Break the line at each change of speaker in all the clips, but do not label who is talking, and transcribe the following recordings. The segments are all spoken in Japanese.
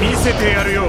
見せてやるよ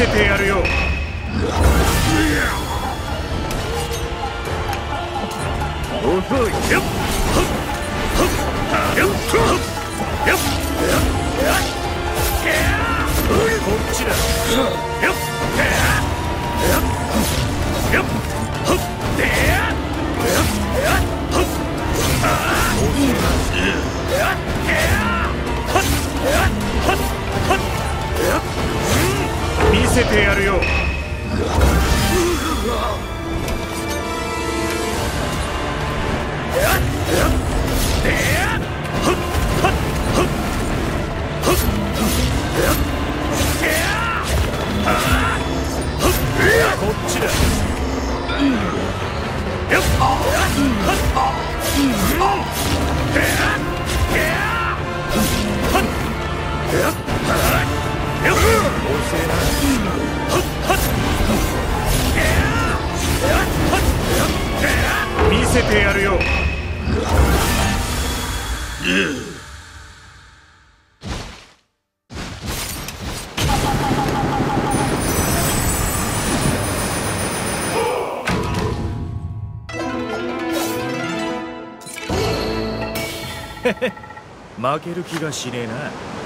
せてやるよ。遅い。よっ。はっ。よっ。こっ。ちだよっ。よっ。よっ。見せてやるよ。こっちだ。せてやるよ。負ける気がしねえな。